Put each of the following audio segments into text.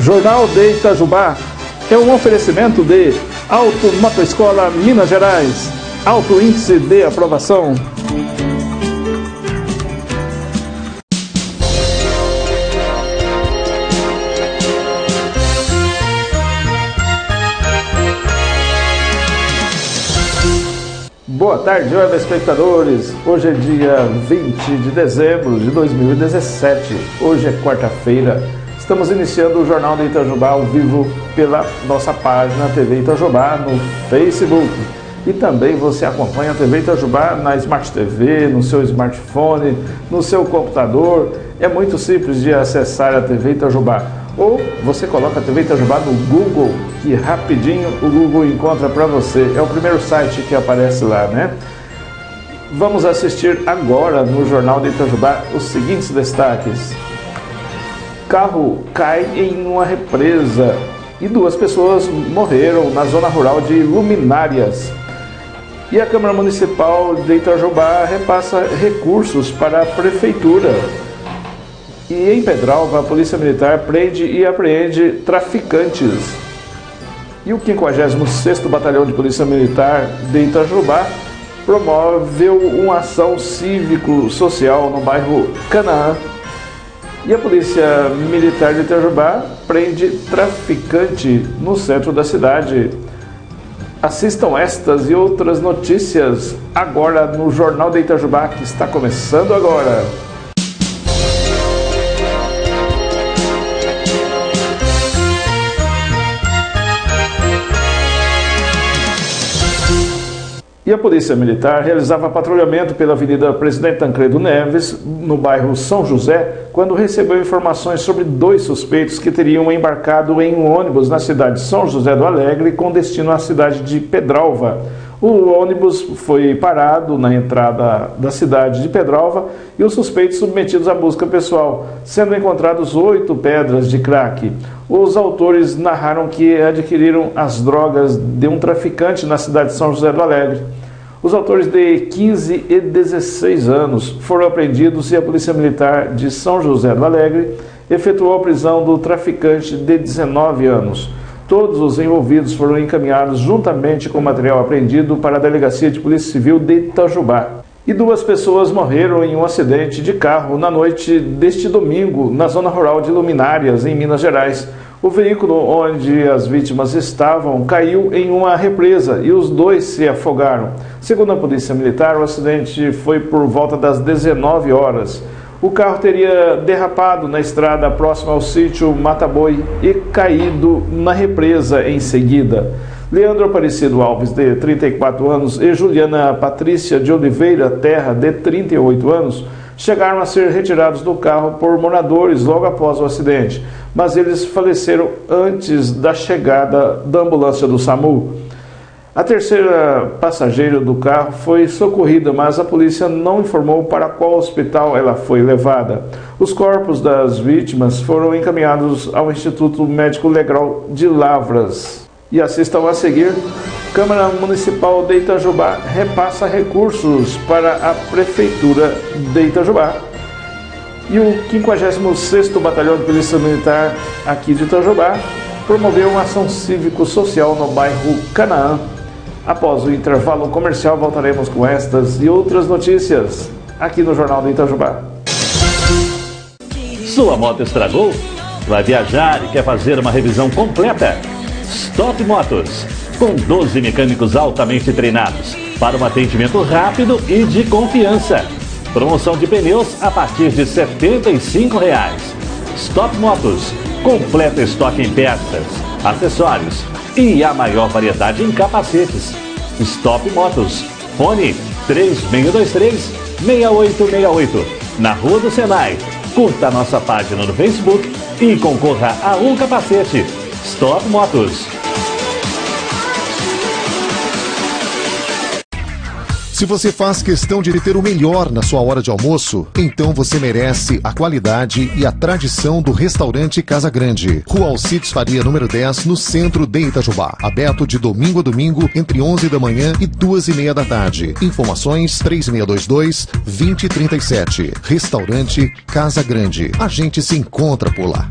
Jornal de Itajubá é um oferecimento de Auto Motoescola Minas Gerais. Alto índice de aprovação. Boa tarde, web espectadores. Hoje é dia 20 de dezembro de 2017. Hoje é quarta-feira. Estamos iniciando o Jornal de Itajubá ao vivo pela nossa página TV Itajubá no Facebook. E também você acompanha a TV Itajubá na Smart TV, no seu smartphone, no seu computador. É muito simples de acessar a TV Itajubá. Ou você coloca a TV Itajubá no Google, que rapidinho o Google encontra para você. É o primeiro site que aparece lá, né? Vamos assistir agora no Jornal de Itajubá os seguintes destaques. Carro cai em uma represa e duas pessoas morreram na zona rural de Luminárias. E a Câmara Municipal de Itajubá repassa recursos para a Prefeitura. E em Pedralva, a Polícia Militar prende e apreende traficantes. E o 56º Batalhão de Polícia Militar de Itajubá promoveu uma ação cívico-social no bairro Canaã. E a Polícia Militar de Itajubá prende traficante no centro da cidade. Assistam estas e outras notícias agora no Jornal de Itajubá, que está começando agora. E a Polícia Militar realizava patrulhamento pela Avenida Presidente Tancredo Neves, no bairro São José, quando recebeu informações sobre dois suspeitos que teriam embarcado em um ônibus na cidade de São José do Alegre com destino à cidade de Pedralva. O ônibus foi parado na entrada da cidade de Pedralva e os suspeitos submetidos à busca pessoal, sendo encontrados oito pedras de crack. Os autores narraram que adquiriram as drogas de um traficante na cidade de São José do Alegre. Os autores de 15 e 16 anos foram apreendidos e a Polícia Militar de São José do Alegre efetuou a prisão do traficante de 19 anos. Todos os envolvidos foram encaminhados juntamente com o material apreendido para a Delegacia de Polícia Civil de Itajubá. E duas pessoas morreram em um acidente de carro na noite deste domingo, na zona rural de Luminárias, em Minas Gerais. O veículo onde as vítimas estavam caiu em uma represa e os dois se afogaram. Segundo a Polícia Militar, o acidente foi por volta das 19 horas. O carro teria derrapado na estrada próxima ao sítio Mataboi e caído na represa em seguida. Leandro Aparecido Alves, de 34 anos, e Juliana Patrícia de Oliveira Terra, de 38 anos, chegaram a ser retirados do carro por moradores logo após o acidente, mas eles faleceram antes da chegada da ambulância do SAMU. A terceira passageira do carro foi socorrida, mas a polícia não informou para qual hospital ela foi levada. Os corpos das vítimas foram encaminhados ao Instituto Médico Legal de Lavras. E assistam a seguir: Câmara Municipal de Itajubá repassa recursos para a Prefeitura de Itajubá. E o 56º Batalhão de Polícia Militar aqui de Itajubá promoveu uma ação cívico-social no bairro Canaã, Após o intervalo comercial, voltaremos com estas e outras notícias aqui no Jornal do Itajubá. Sua moto estragou? Vai viajar e quer fazer uma revisão completa? Stop Motos, com 12 mecânicos altamente treinados para um atendimento rápido e de confiança. Promoção de pneus a partir de 75 reais. Stop Motos, completa estoque em peças, acessórios, e a maior variedade em capacetes. Stop Motos. Fone 3623-6868. Na Rua do Senai. Curta a nossa página no Facebook e concorra a um capacete. Stop Motos. Se você faz questão de ter o melhor na sua hora de almoço, então você merece a qualidade e a tradição do restaurante Casa Grande. Rua Alcides Faria, número 10, no centro de Itajubá. Aberto de domingo a domingo, entre 11 da manhã e 2 e meia da tarde. Informações 3622-2037. Restaurante Casa Grande. A gente se encontra por lá.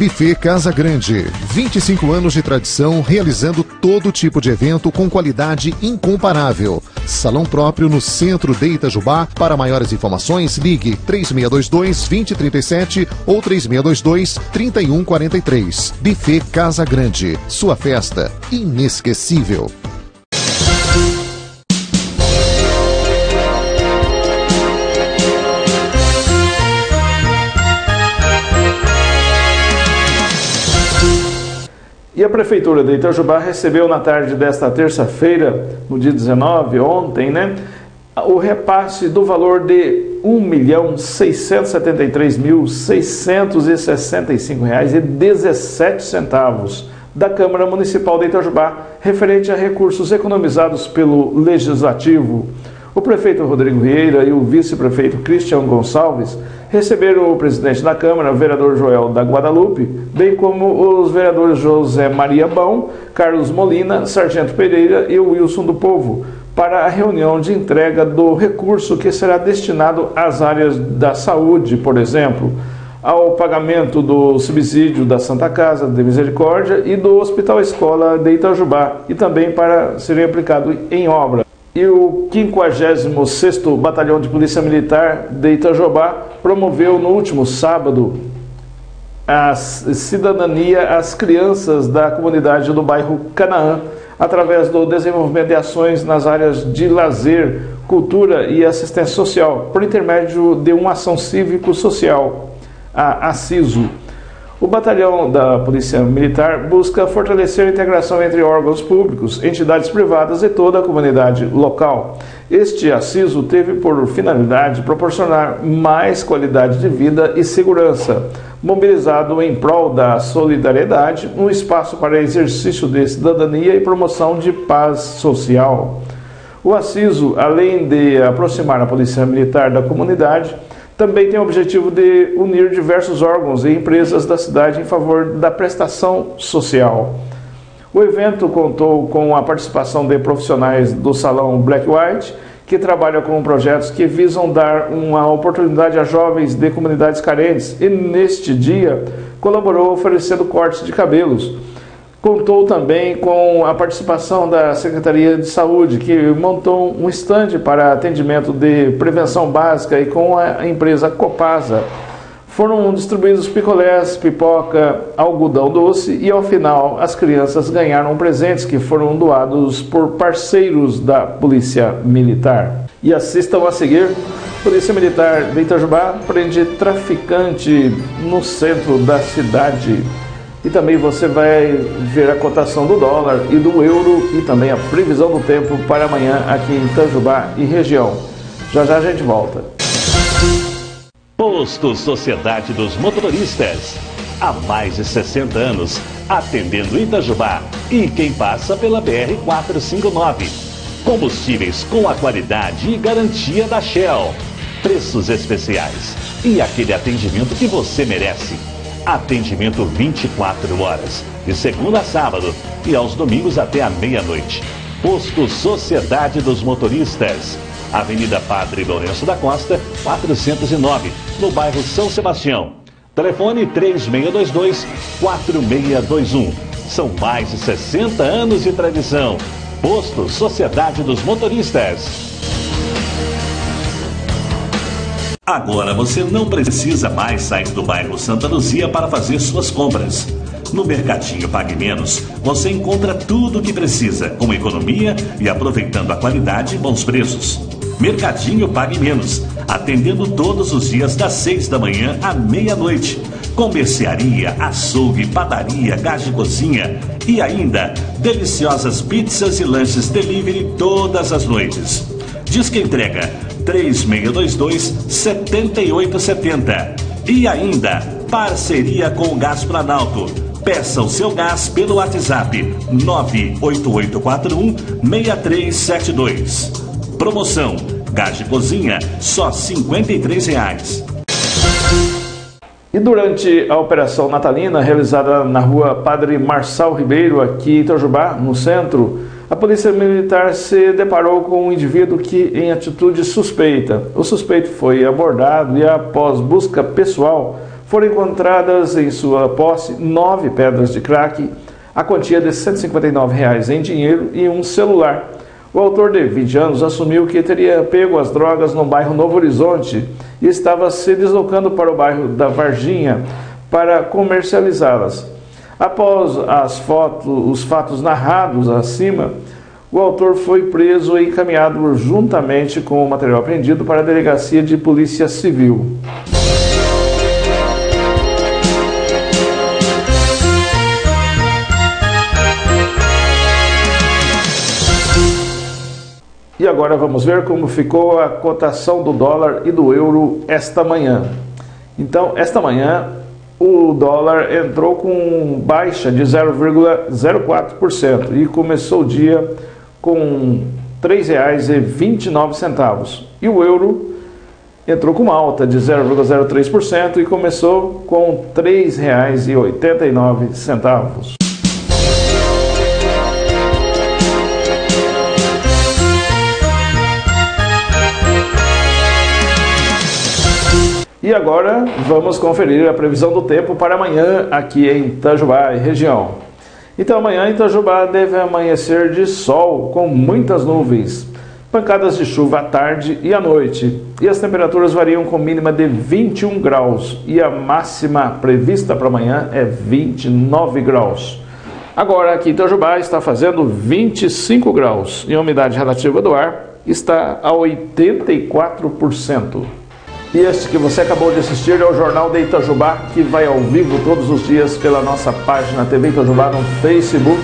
Buffet Casa Grande. 25 anos de tradição realizando todo tipo de evento com qualidade incomparável. Salão próprio no centro de Itajubá. Para maiores informações, ligue 3622 2037 ou 3622 3143. Buffet Casa Grande. Sua festa inesquecível. E a Prefeitura de Itajubá recebeu na tarde desta terça-feira, no dia 19, ontem, né, o repasse do valor de R$ 1.673.665,17 da Câmara Municipal de Itajubá, referente a recursos economizados pelo Legislativo. O prefeito Rodrigo Vieira e o vice-prefeito Cristian Gonçalves receberam o presidente da Câmara, o vereador Joel da Guadalupe, bem como os vereadores José Maria Bão, Carlos Molina, Sargento Pereira e Wilson do Povo, para a reunião de entrega do recurso que será destinado às áreas da saúde, por exemplo, ao pagamento do subsídio da Santa Casa de Misericórdia e do Hospital Escola de Itajubá, e também para serem aplicado em obra e o 56º Batalhão de Polícia Militar de Itajubá promoveu no último sábado a cidadania às crianças da comunidade do bairro Canaã, através do desenvolvimento de ações nas áreas de lazer, cultura e assistência social, por intermédio de uma ação cívico-social, a ACISO. O batalhão da Polícia Militar busca fortalecer a integração entre órgãos públicos, entidades privadas e toda a comunidade local. Este aciso teve por finalidade proporcionar mais qualidade de vida e segurança, mobilizado em prol da solidariedade, um espaço para exercício de cidadania e promoção de paz social. O aciso, além de aproximar a Polícia Militar da comunidade, também tem o objetivo de unir diversos órgãos e empresas da cidade em favor da prestação social. O evento contou com a participação de profissionais do Salão Black White, que trabalham com projetos que visam dar uma oportunidade a jovens de comunidades carentes e, neste dia, colaborou oferecendo cortes de cabelos Contou também com a participação da Secretaria de Saúde, que montou um estande para atendimento de prevenção básica e com a empresa Copasa. Foram distribuídos picolés, pipoca, algodão doce e ao final as crianças ganharam presentes que foram doados por parceiros da Polícia Militar. E assistam a seguir. Polícia Militar de Itajubá prende traficante no centro da cidade. E também você vai ver a cotação do dólar e do euro e também a previsão do tempo para amanhã aqui em Itajubá e região. Já já a gente volta. Posto Sociedade dos Motoristas. Há mais de 60 anos, atendendo Itajubá e quem passa pela BR-459. Combustíveis com a qualidade e garantia da Shell. Preços especiais e aquele atendimento que você merece. Atendimento 24 horas, de segunda a sábado e aos domingos até a meia-noite. Posto Sociedade dos Motoristas. Avenida Padre Lourenço da Costa, 409, no bairro São Sebastião. Telefone 3622-4621. São mais de 60 anos de tradição. Posto Sociedade dos Motoristas. Agora você não precisa mais sair do bairro Santa Luzia para fazer suas compras. No Mercadinho Pague Menos, você encontra tudo o que precisa, com economia e aproveitando a qualidade e bons preços. Mercadinho Pague Menos, atendendo todos os dias das seis da manhã à meia-noite. Com mercearia, açougue, padaria, gás de cozinha e ainda deliciosas pizzas e lanches delivery todas as noites. Diz que entrega 3622 7870. E ainda, parceria com o Gás Planalto. Peça o seu gás pelo WhatsApp 98841 6372. Promoção: Gás de cozinha só 53 reais. E durante a operação natalina realizada na rua Padre Marçal Ribeiro, aqui em Itajubá, no centro, a polícia militar se deparou com um indivíduo que em atitude suspeita. O suspeito foi abordado e após busca pessoal foram encontradas em sua posse nove pedras de crack, a quantia de 159 reais em dinheiro e um celular. O autor de 20 anos assumiu que teria pego as drogas no bairro Novo Horizonte e estava se deslocando para o bairro da Varginha para comercializá-las. Após as fotos, os fatos narrados acima, o autor foi preso e encaminhado juntamente com o material apreendido para a Delegacia de Polícia Civil. E agora vamos ver como ficou a cotação do dólar e do euro esta manhã. Então, esta manhã, o dólar entrou com baixa de 0,04% e começou o dia com R$ 3,29. E o euro entrou com uma alta de 0,03% e começou com R$ 3,89. E agora vamos conferir a previsão do tempo para amanhã aqui em Itajubá e região. Então amanhã em Itajubá deve amanhecer de sol com muitas nuvens, pancadas de chuva à tarde e à noite. E as temperaturas variam com mínima de 21 graus e a máxima prevista para amanhã é 29 graus. Agora aqui em Itajubá está fazendo 25 graus e a umidade relativa do ar está a 84%. E este que você acabou de assistir é o Jornal de Itajubá, que vai ao vivo todos os dias pela nossa página TV Itajubá no Facebook.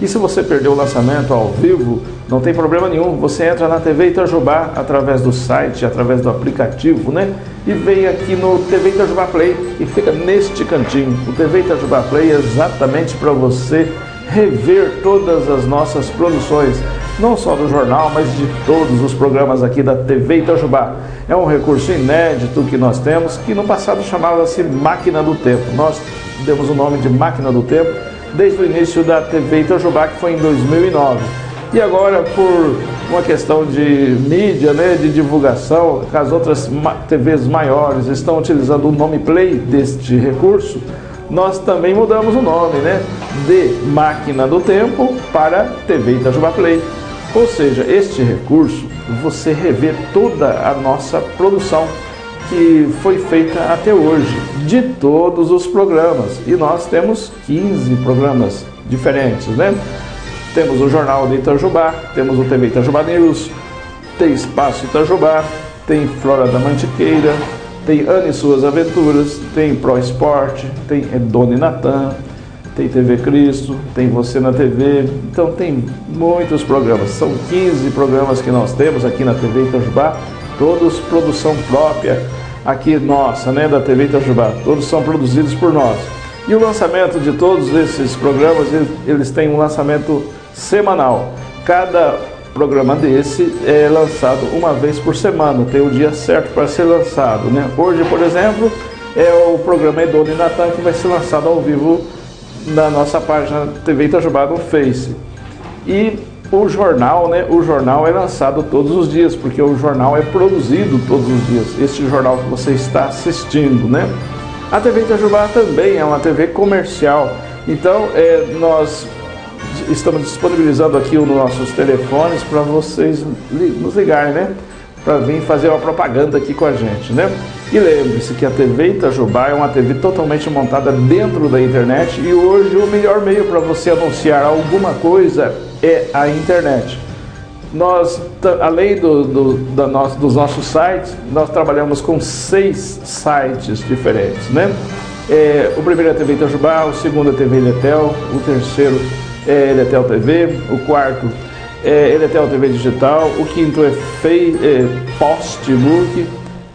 E se você perdeu o lançamento ao vivo, não tem problema nenhum. Você entra na TV Itajubá através do site, através do aplicativo, né? E vem aqui no TV Itajubá Play e fica neste cantinho. O TV Itajubá Play é exatamente para você rever todas as nossas produções, não só do jornal, mas de todos os programas aqui da TV Itajubá. É um recurso inédito que nós temos, que no passado chamava-se Máquina do Tempo. Nós demos o nome de Máquina do Tempo desde o início da TV Itajubá, que foi em 2009. E agora, por uma questão de mídia, né, de divulgação, as outras TVs maiores estão utilizando o nome Play deste recurso, nós também mudamos o nome, né? De Máquina do Tempo para TV Itajubá Play. Ou seja, este recurso você revê toda a nossa produção que foi feita até hoje, de todos os programas. E nós temos 15 programas diferentes, né? Temos o Jornal de Itajubá, temos o TV Itajubá News, tem Espaço Itajubá, tem Flora da Mantiqueira, tem Ana e Suas Aventuras, tem Pro Esporte, tem Dona Natan, tem TV Cristo, tem Você na TV, então tem muitos programas. São 15 programas que nós temos aqui na TV Itajubá, todos produção própria aqui nossa, né, da TV Itajubá. Todos são produzidos por nós. E o lançamento de todos esses programas, eles têm um lançamento semanal. Cada programa desse é lançado uma vez por semana, tem o dia certo para ser lançado. Né? Hoje, por exemplo, é o programa Edona e Natan que vai ser lançado ao vivo na nossa página TV Itajubá no Face. E o jornal, né? O jornal é lançado todos os dias, porque o jornal é produzido todos os dias. Este jornal que você está assistindo, né? A TV Itajubá também é uma TV comercial. Então, é, nós estamos disponibilizando aqui os nossos telefones para vocês nos ligarem, né? Para vir fazer uma propaganda aqui com a gente, né? E lembre-se que a TV Itajubá é uma TV totalmente montada dentro da internet e hoje o melhor meio para você anunciar alguma coisa é a internet. Nós, além do, do, da nosso, dos nossos sites, nós trabalhamos com seis sites diferentes, né? É, o primeiro é a TV Itajubá, o segundo é a TV Letel, o terceiro é Eletel TV, o quarto é Eletel TV Digital, o quinto é, é Postbook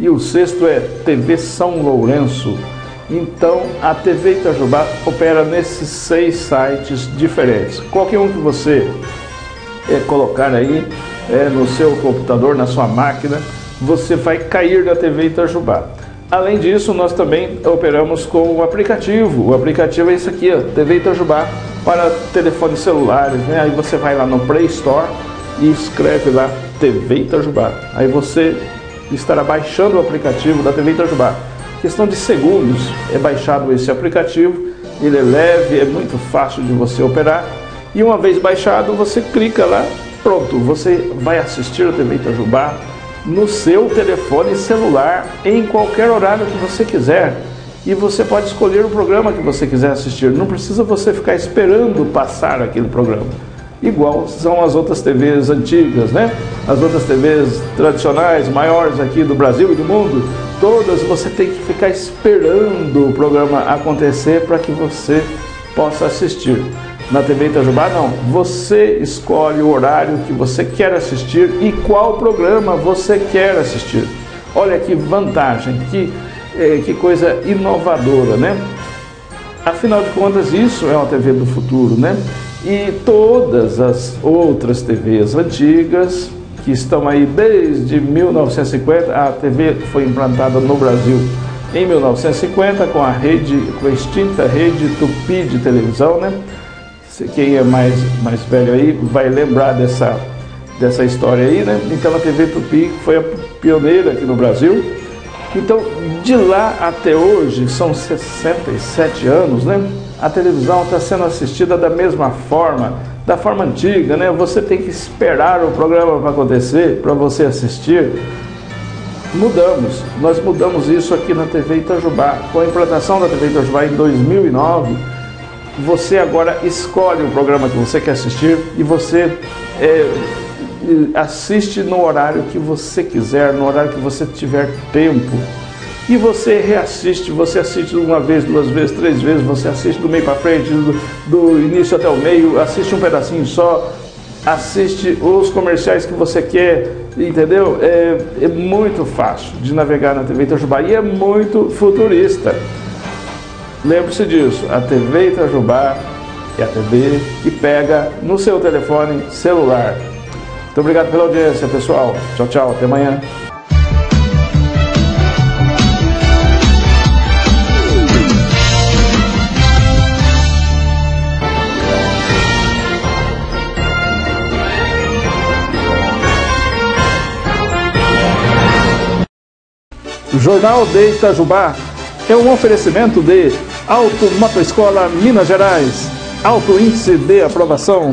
e o sexto é TV São Lourenço. Então a TV Itajubá opera nesses seis sites diferentes. Qualquer um que você é, colocar aí é, no seu computador, na sua máquina, você vai cair da TV Itajubá. Além disso, nós também operamos com o aplicativo. O aplicativo é esse aqui, ó, TV Itajubá para telefones celulares, né? Aí você vai lá no Play Store e escreve lá TV Itajubá. Aí você estará baixando o aplicativo da TV Itajubá. questão de segundos é baixado esse aplicativo. Ele é leve, é muito fácil de você operar. E uma vez baixado, você clica lá, pronto, você vai assistir a TV Itajubá no seu telefone celular em qualquer horário que você quiser. E você pode escolher o programa que você quiser assistir. Não precisa você ficar esperando passar aquele programa. Igual são as outras TVs antigas, né? As outras TVs tradicionais, maiores aqui do Brasil e do mundo, todas você tem que ficar esperando o programa acontecer para que você possa assistir. Na TV Itajubá, não. Você escolhe o horário que você quer assistir e qual programa você quer assistir. Olha que vantagem, que, eh, que coisa inovadora, né? Afinal de contas, isso é uma TV do futuro, né? E todas as outras TVs antigas, que estão aí desde 1950, a TV foi implantada no Brasil em 1950 com a rede, com a extinta rede Tupi de televisão, né? Quem é mais, mais velho aí vai lembrar dessa, dessa história aí, né? Então a TV Tupi foi a pioneira aqui no Brasil. Então, de lá até hoje, são 67 anos, né? A televisão está sendo assistida da mesma forma, da forma antiga, né? Você tem que esperar o programa para acontecer, para você assistir. Mudamos, nós mudamos isso aqui na TV Itajubá. Com a implantação da TV Itajubá em 2009, você agora escolhe o programa que você quer assistir e você é, assiste no horário que você quiser, no horário que você tiver tempo. E você reassiste, você assiste uma vez, duas vezes, três vezes, você assiste do meio para frente, do, do início até o meio, assiste um pedacinho só, assiste os comerciais que você quer, entendeu? É, é muito fácil de navegar na TV Itajubá e é muito futurista. Lembre-se disso, a TV Itajubá é a TV que pega no seu telefone celular. Muito obrigado pela audiência, pessoal. Tchau, tchau. Até amanhã. Jornal de Itajubá é um oferecimento de Auto Motoescola Minas Gerais. Alto índice de aprovação